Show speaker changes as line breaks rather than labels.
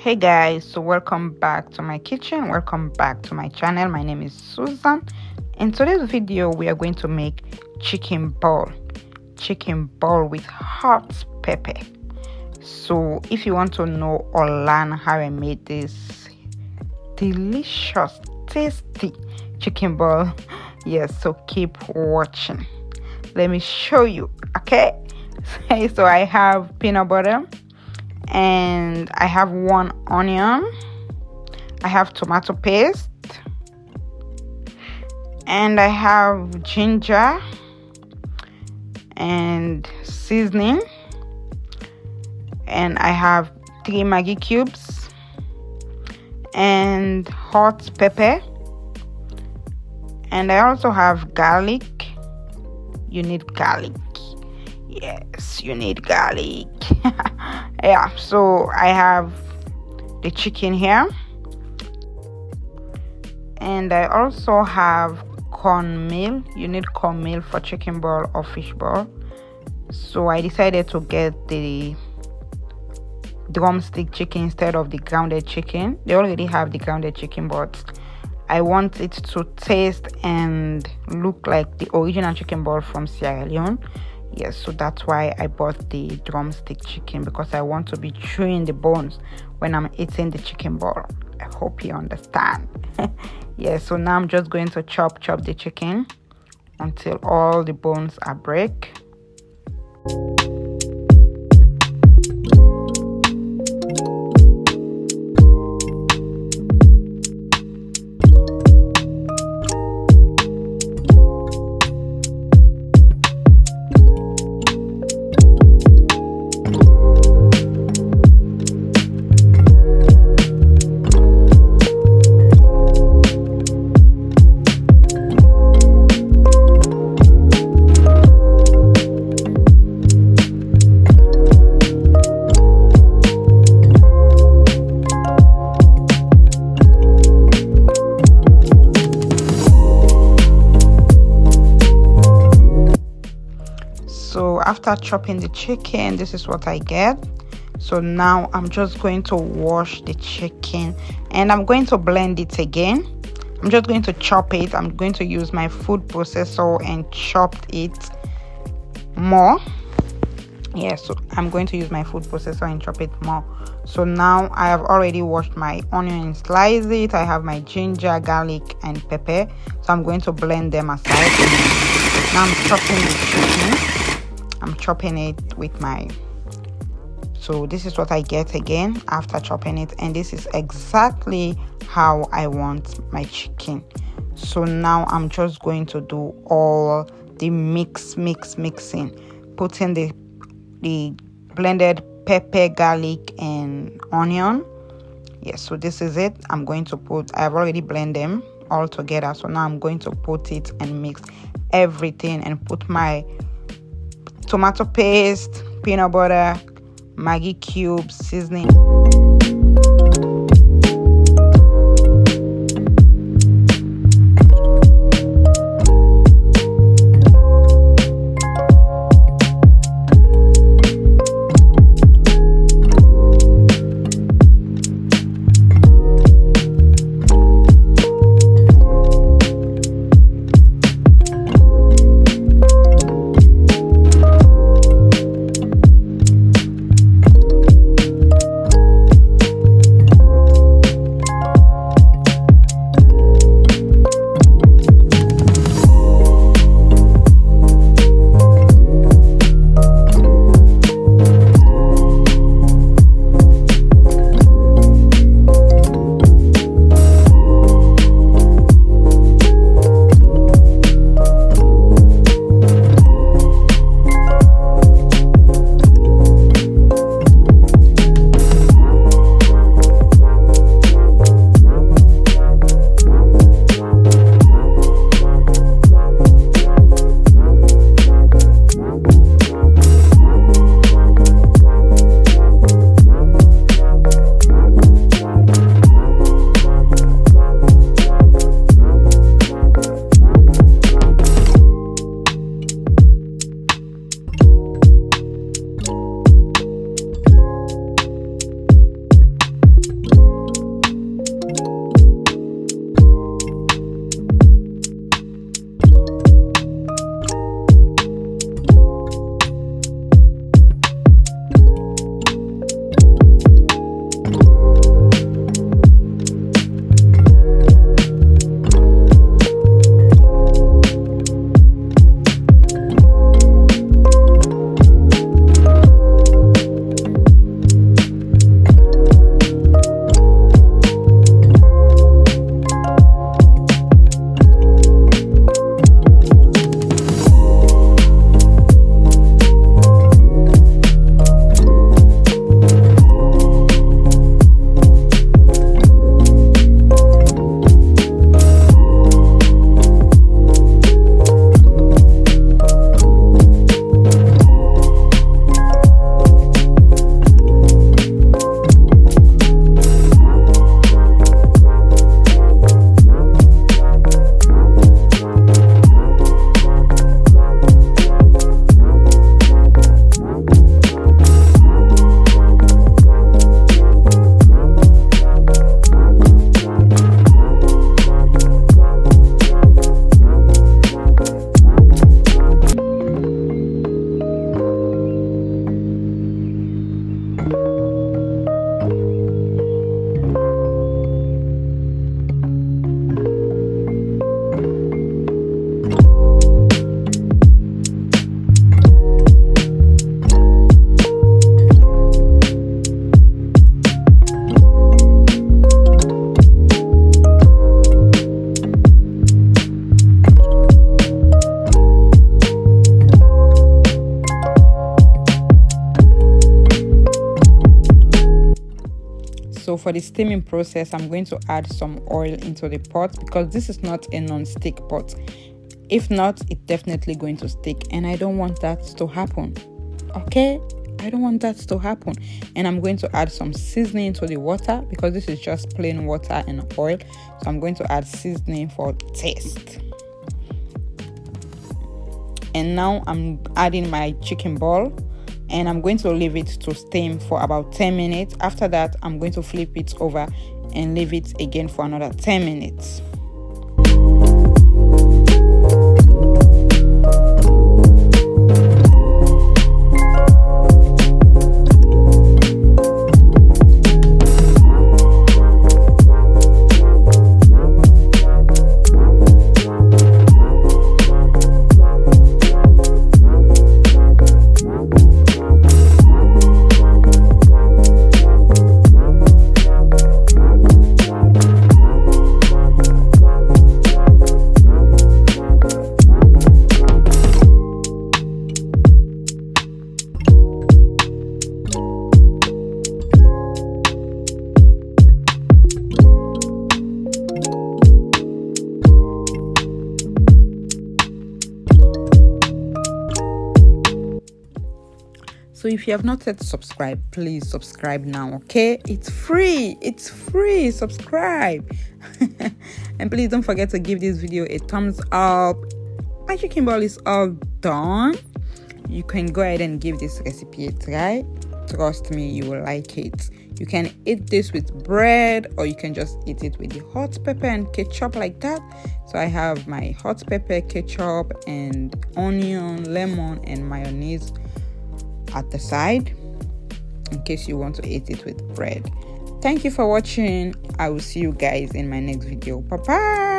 hey guys so welcome back to my kitchen welcome back to my channel. My name is susan. In today's video we are going to make chicken ball chicken ball with hot pepper. So if you want to know or learn how i made this delicious tasty chicken ball yes so keep watching. Let me show you okay? So i have peanut butter and I have one onion. I have tomato paste. And I have ginger and seasoning. And I have three Maggi cubes and hot pepper. And I also have garlic. You need garlic yes you need garlic yeah so i have the chicken here. And i also have cornmeal. You need cornmeal for chicken ball or fish ball. So i decided to get the drumstick chicken instead of the grounded chicken. They already have the grounded chicken but i want it to taste and look like the original chicken ball from sierra leone yes so that's why i bought the drumstick chicken because i want to be chewing the bones when i'm eating the chicken ball. I hope you understand. Yeah so now i'm just going to chop chop the chicken until all the bones are break chopping the chicken. This is what i get. So now i'm just going to wash the chicken and i'm going to blend it again. I'm just going to chop it. I'm going to use my food processor and chop it more. Yeah so i'm going to use my food processor and chop it more. So now i have already washed my onion and slice it. I have my ginger garlic and pepper. So i'm going to blend them aside. Now i'm chopping the chicken I'm chopping it with my so this is what I get again after chopping it and this is exactly how I want my chicken. So now I'm just going to do all the mix mix mixing putting the the blended pepper garlic and onion. Yes so this is it. I'm going to put I've already blend them all together. So now I'm going to put it and mix everything and put my tomato paste, peanut butter, Maggi cubes, seasoning. For the steaming process i'm going to add some oil into the pot because this is not a non-stick pot if not it's definitely going to stick and i don't want that to happen okay I don't want that to happen. And I'm going to add some seasoning to the water because this is just plain water and oil. So I'm going to add seasoning for taste. And now I'm adding my chicken ball and I'm going to leave it to steam for about 10 minutes. After that, I'm going to flip it over and leave it again for another 10 minutes. If you have not yet subscribed, please subscribe now, okay? It's free. It's free. Subscribe. and please don't forget to give this video a thumbs up. My chicken ball is all done. You can go ahead and give this recipe a try. Trust me, you will like it. You can eat this with bread or you can just eat it with the hot pepper and ketchup like that. So I have my hot pepper, ketchup, and onion, lemon, and mayonnaise at the side in case you want to eat it with bread. Thank you for watching. I will see you guys in my next video. Bye bye.